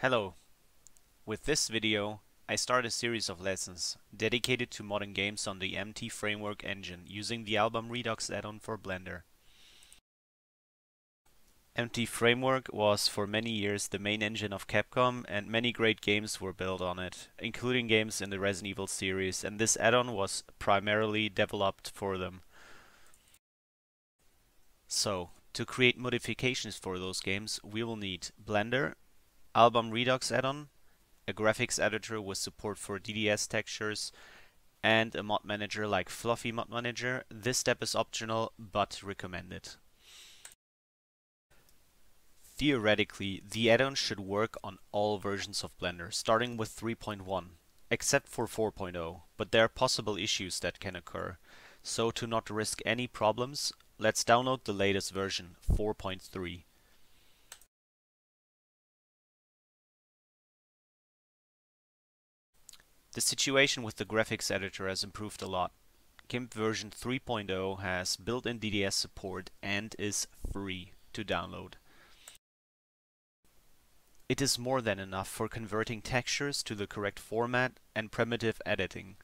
Hello. With this video, I start a series of lessons dedicated to modern games on the MT Framework engine using the Albam Redux add-on for Blender. MT Framework was for many years the main engine of Capcom and many great games were built on it, including games in the Resident Evil series and this add-on was primarily developed for them. So, to create modifications for those games, we will need Blender, Albam Redux add-on, a graphics editor with support for DDS textures, and a mod manager like Fluffy Mod Manager. This step is optional, but recommended. Theoretically, the add-on should work on all versions of Blender, starting with 3.1, except for 4.0, but there are possible issues that can occur. So to not risk any problems, let's download the latest version, 4.3. The situation with the graphics editor has improved a lot. GIMP version 3.0 has built-in DDS support and is free to download. It is more than enough for converting textures to the correct format and primitive editing.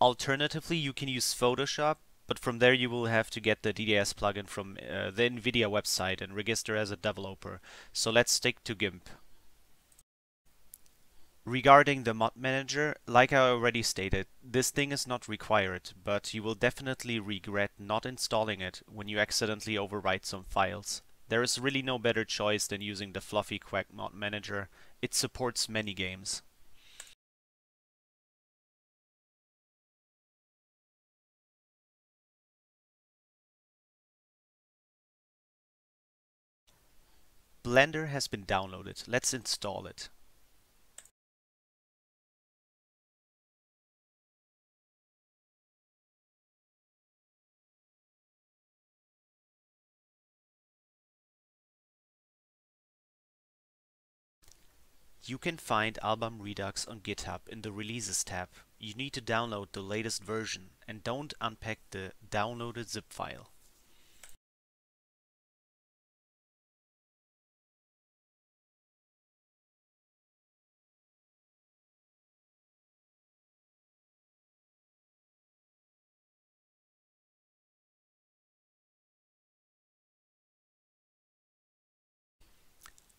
Alternatively, you can use Photoshop, but from there you will have to get the DDS plugin from uh, the NVIDIA website and register as a developer. So let's stick to GIMP. Regarding the mod manager, like I already stated, this thing is not required, but you will definitely regret not installing it when you accidentally overwrite some files. There is really no better choice than using the FluffyQuack mod manager. It supports many games. Blender has been downloaded. Let's install it. You can find Albam Redux on GitHub in the Releases tab. You need to download the latest version and don't unpack the downloaded zip file.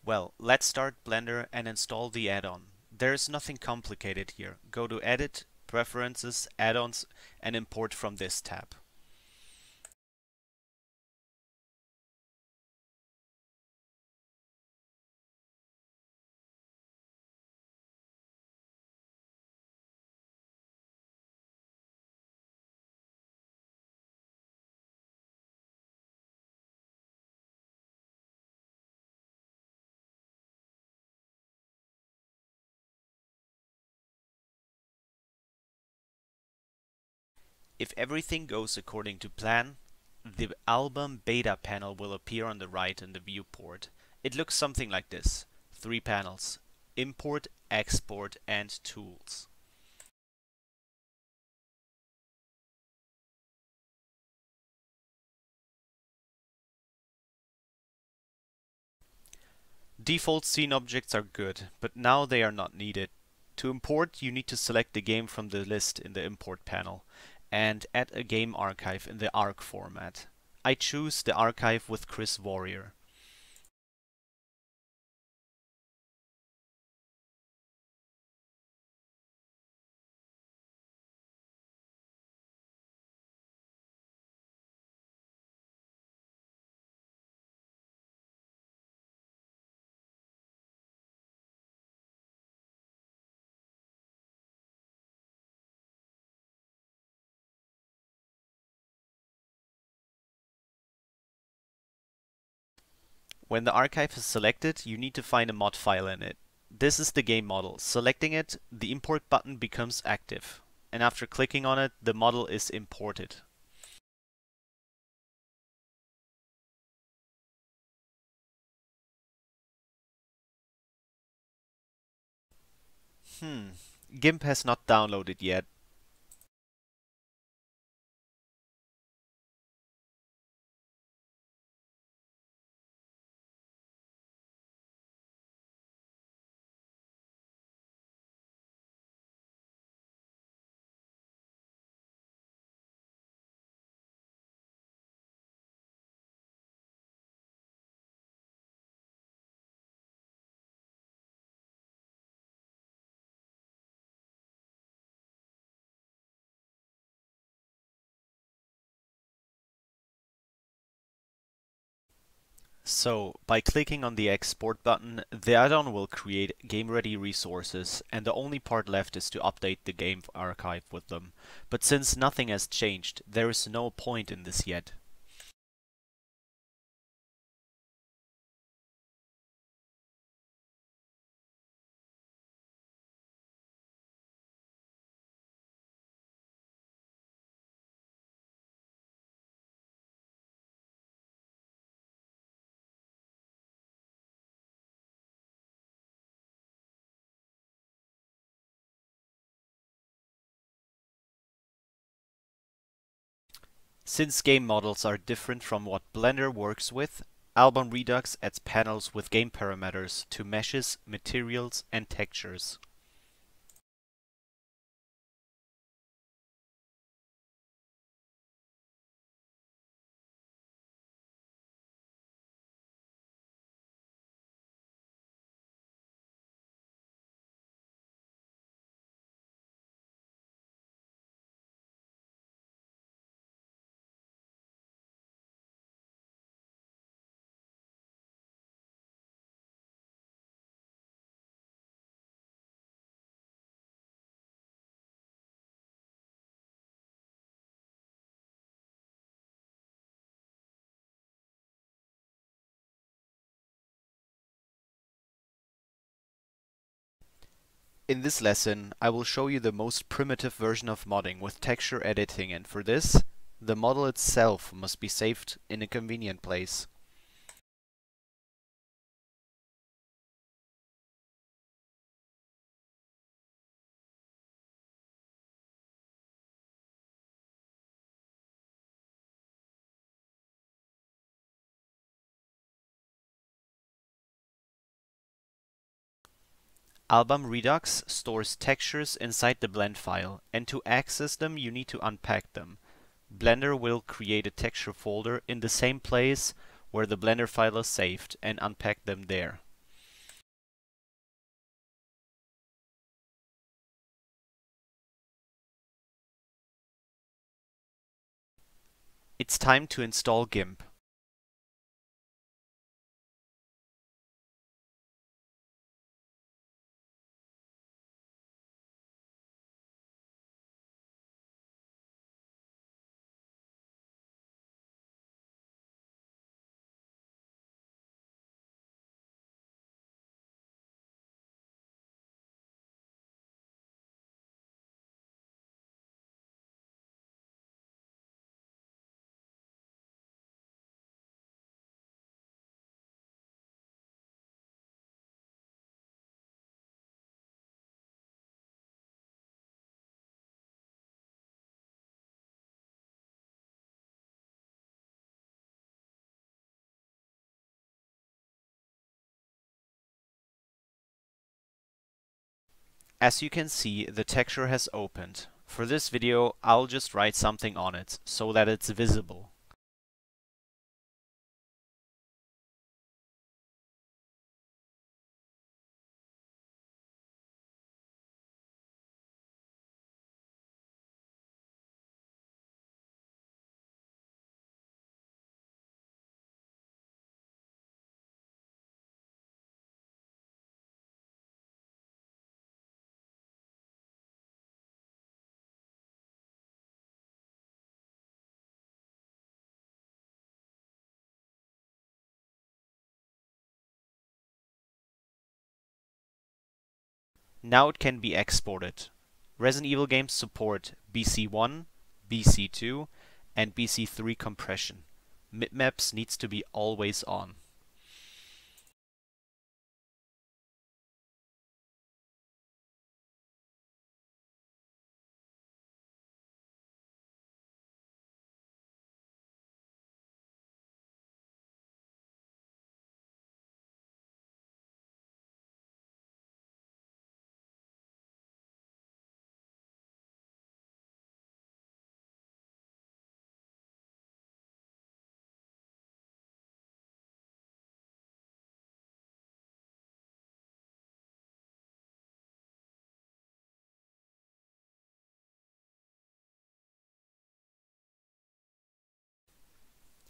Well, let's start Blender and install the add-on. There is nothing complicated here. Go to Edit, Preferences, Add-ons and import from this tab. If everything goes according to plan, the albam beta panel will appear on the right in the viewport. It looks something like this. Three panels. Import, Export and Tools. Default scene objects are good, but now they are not needed. To import, you need to select the game from the list in the import panel and add a game archive in the ARC format. I choose the archive with Chris Warrior. When the archive is selected, you need to find a mod file in it. This is the game model. Selecting it, the import button becomes active. And after clicking on it, the model is imported. Hmm, GIMP has not downloaded yet. So, by clicking on the export button, the add-on will create game-ready resources, and the only part left is to update the game archive with them. But since nothing has changed, there is no point in this yet. Since game models are different from what Blender works with, Albam Redux adds panels with game parameters to meshes, materials, and textures. In this lesson, I will show you the most primitive version of modding with texture editing and for this, the model itself must be saved in a convenient place. Albam Redux stores textures inside the blend file, and to access them you need to unpack them. Blender will create a texture folder in the same place where the Blender file is saved and unpack them there. It's time to install GIMP. As you can see, the texture has opened. For this video, I'll just write something on it, so that it's visible. Now it can be exported. Resident Evil games support BC1, BC2, and BC3 compression. Bitmaps needs to be always on.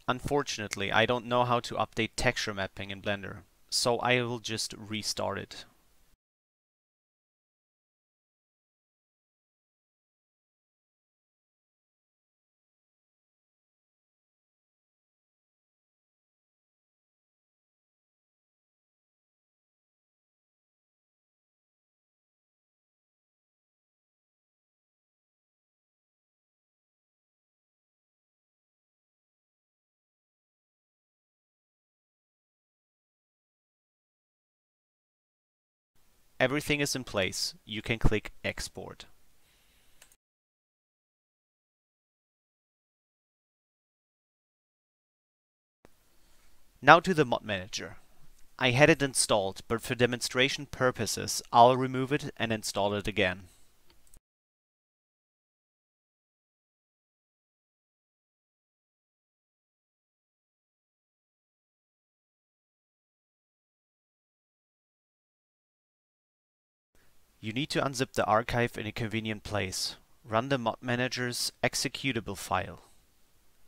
Unfortunately, I don't know how to update texture mapping in Blender, so I will just restart it. Everything is in place. You can click Export. Now to the mod manager. I had it installed, but for demonstration purposes, I'll remove it and install it again. You need to unzip the archive in a convenient place. Run the mod manager's executable file.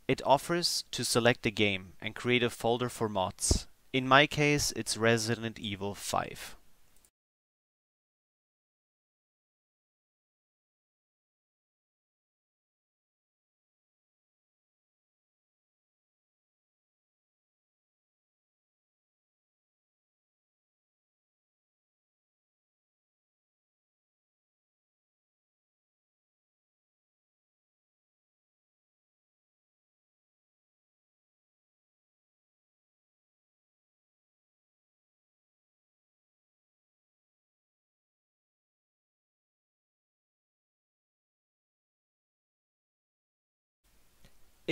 It offers to select a game and create a folder for mods. In my case, it's Resident Evil 5.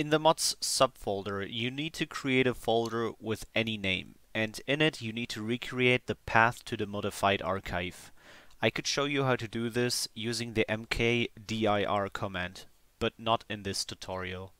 In the mods subfolder, you need to create a folder with any name, and in it you need to recreate the path to the modified archive. I could show you how to do this using the mkdir command, but not in this tutorial.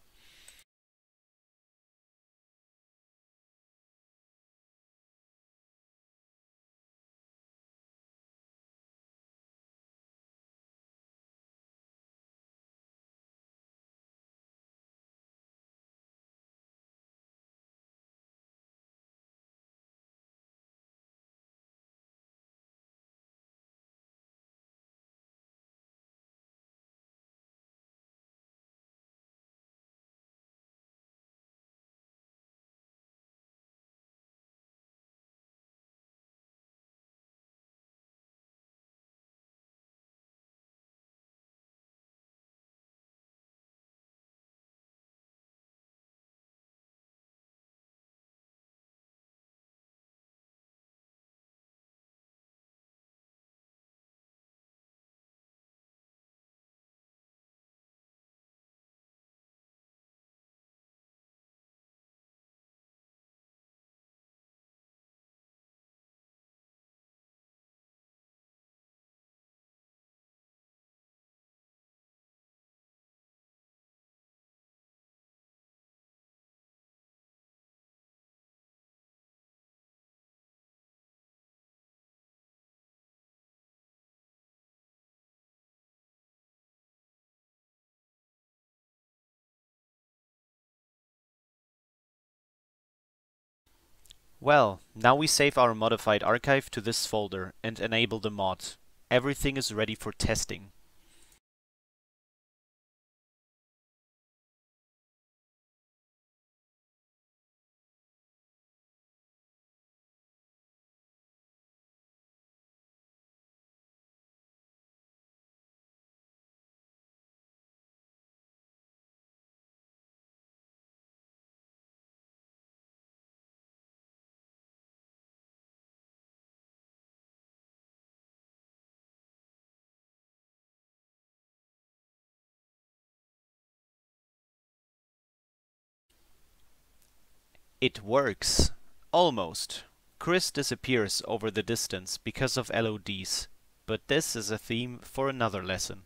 Well, now we save our modified archive to this folder and enable the mod. Everything is ready for testing. It works. Almost. Chris disappears over the distance because of LODs, but this is a theme for another lesson.